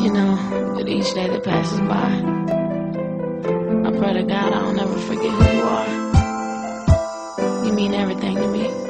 You know, with each day that passes by, I pray to God I don't ever forget who you are. You mean everything to me.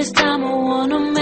This time I wanna make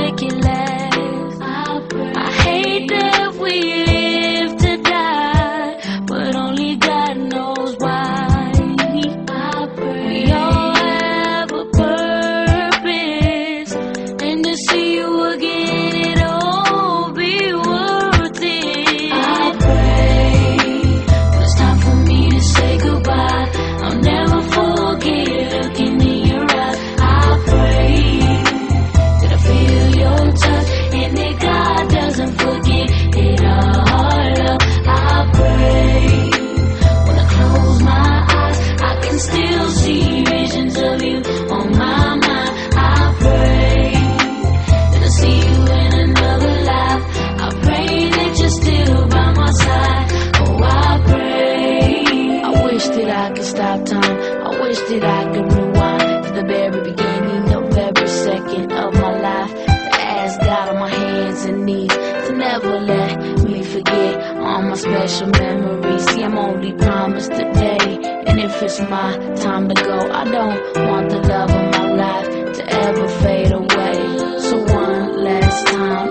that I could rewind to the very beginning of every second of my life. To ask God on my hands and knees to never let me forget all my special memories. See, I'm only promised today. And if it's my time to go, I don't want the love of my life to ever fade away. So one last time,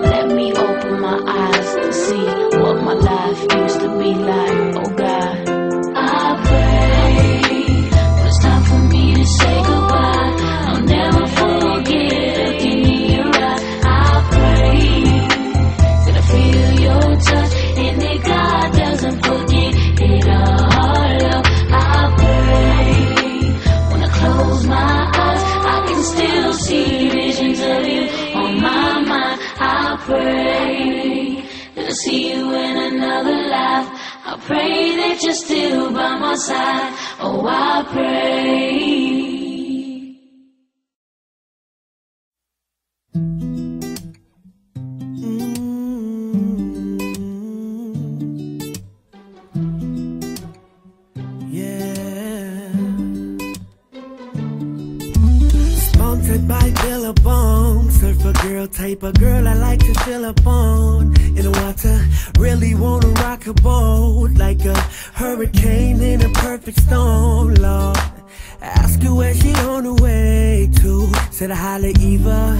pray that I see you in another life. I pray that you're still by my side. Oh, I pray. Mm. Sponsored by Billabong, surfer girl type of girl I like to fill up on. In the water, really wanna rock a boat like a hurricane in a perfect storm, Lord. Ask her where she on her way to. Said I holla Eva.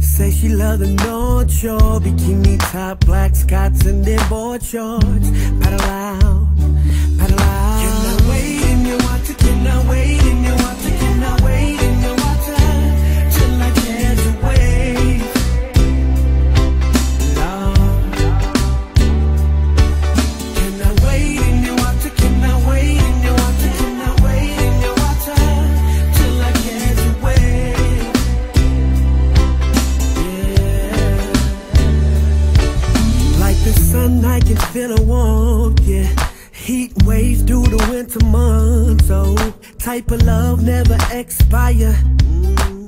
Say she love the North Shore Bikini top, black Scots and then board shorts Paddle out, I can feel a warmth, yeah. Heat waves through the winter months, oh. Type of love never expire.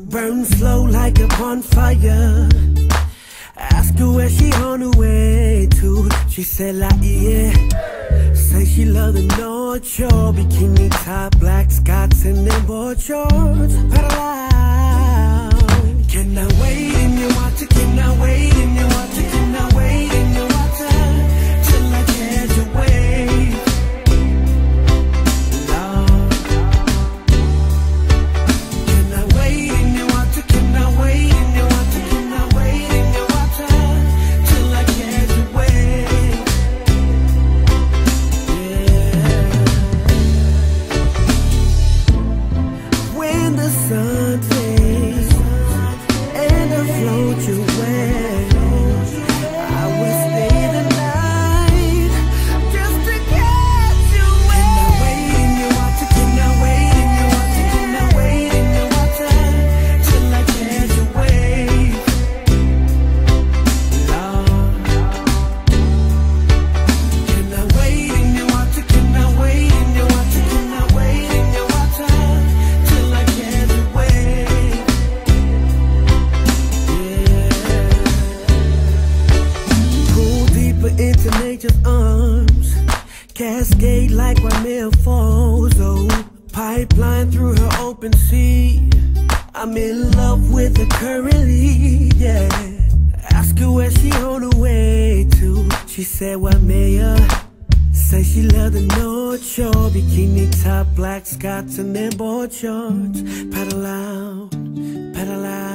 Burn slow like a bonfire. Ask her where she on her way to. She said, like, yeah. Say she love the North Shore. Bikini top, black scots, and then board shorts. nature's arms. Cascade like Waimea Falls. Oh, Pipeline through her open sea. I'm in love with her currently, yeah. Ask her where she on her way to. She said, "Waimea? Say she love the North Shore Bikini top, black scots and then board shorts Pedal out, a out